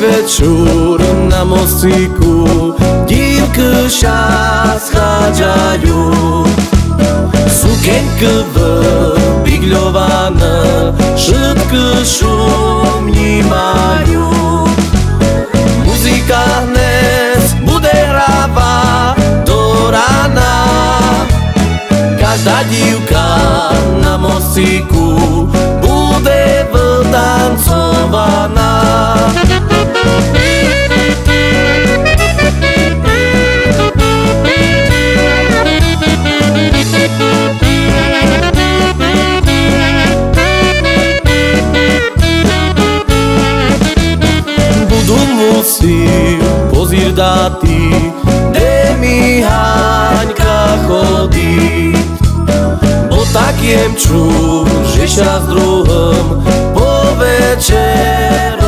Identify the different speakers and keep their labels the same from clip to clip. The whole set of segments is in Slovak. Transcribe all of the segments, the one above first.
Speaker 1: вечур на мостику Գիրկը շած խաջայում Սուկենքը վպիկ լովանը Շտկը շում նիմայում Մուզիկան ես բուդերավա դորանա Կաշտա դիվկան на мостику Буде վտանցովանա Մուզիկան musím pozír dáty, kde mi Haňka chodí. Bo tak jem ču, že ša s druhom po večeroch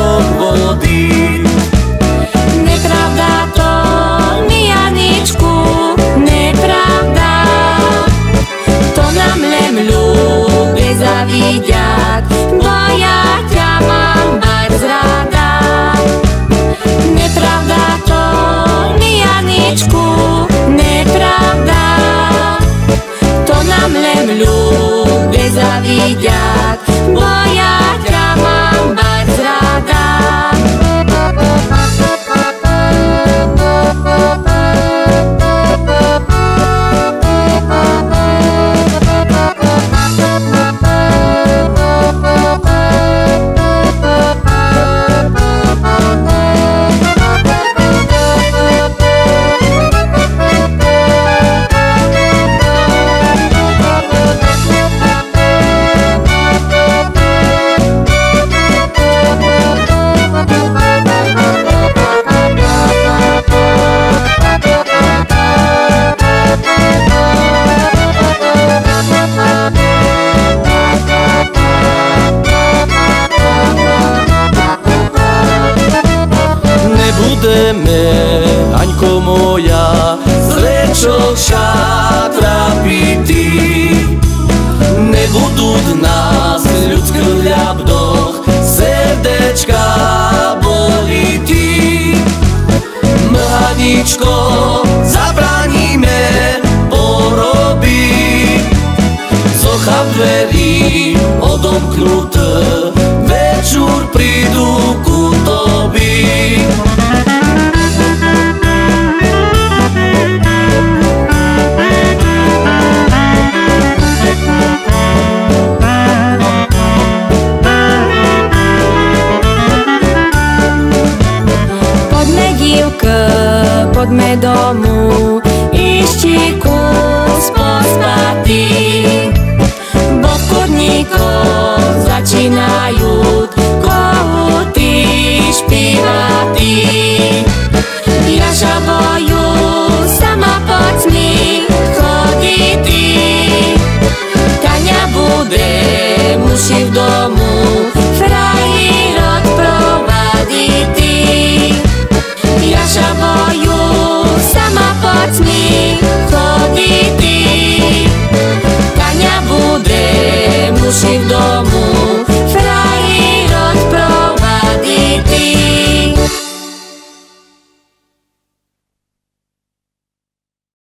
Speaker 1: zle čo šatrapity. Nebudú nás ľudský ľabdoch, srdečka bolity. Mhaničko, zabraníme porobiť, Socha dverí odomknuté,
Speaker 2: poďme domu, ešte kus pospatý. Bo v kurníkoch začínajú